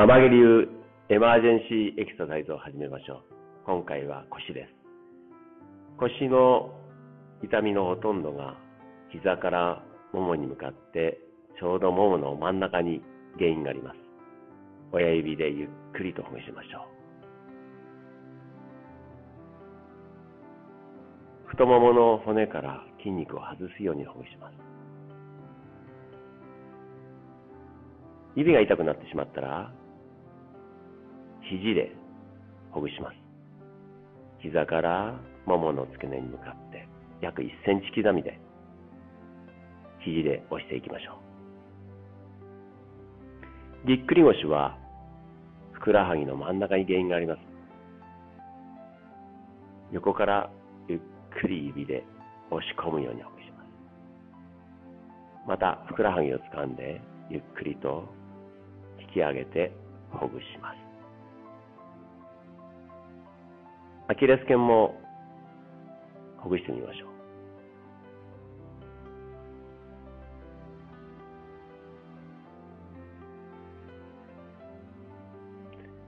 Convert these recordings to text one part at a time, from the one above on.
天毛流エマージェンシーエクササイズを始めましょう。今回は腰です。腰の痛みのほとんどが膝からももに向かってちょうどももの真ん中に原因があります。親指でゆっくりとほぐしましょう。太ももの骨から筋肉を外すようにほぐします。指が痛くなってしまったら、肘でほぐします。膝からももの付け根に向かって約1センチ刻みで肘で押していきましょう。ぎっくり腰はふくらはぎの真ん中に原因があります。横からゆっくり指で押し込むようにほぐします。また、ふくらはぎを掴んでゆっくりと引き上げてほぐします。アキレス腱もほぐしてみましょう。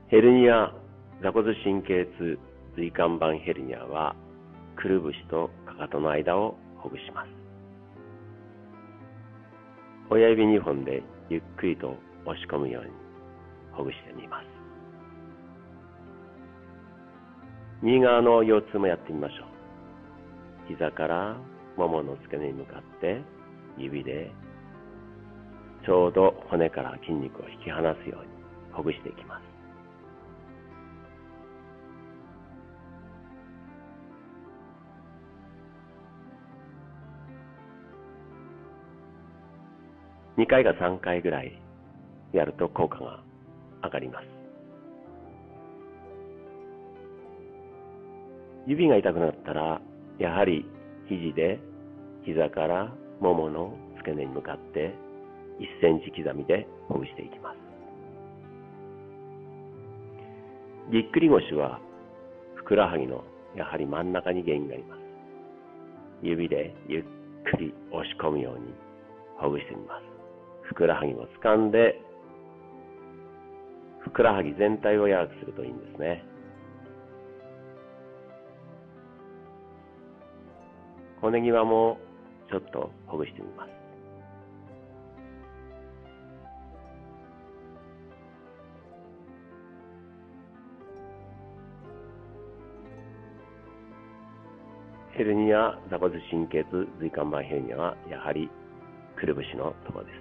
ヘルニア、座骨神経痛、椎間板ヘルニアは、くるぶしとかかとの間をほぐします。親指2本でゆっくりと押し込むようにほぐしてみます。右側の腰痛もやってみましょう。膝からももの付け根に向かって指でちょうど骨から筋肉を引き離すようにほぐしていきます。2回か3回ぐらいやると効果が上がります。指が痛くなったら、やはり肘で膝からももの付け根に向かって1センチ刻みでほぐしていきます。ぎっくり腰はふくらはぎのやはり真ん中に原因があります。指でゆっくり押し込むようにほぐしてみます。ふくらはぎも掴んでふくらはぎ全体を柔らかくするといいんですね。骨際もちょっとほぐしてみます。ヘルニア、座骨神経痛、椎間板ヘルニアはやはりくるぶしのところです。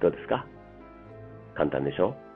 どうですか？簡単でしょ？う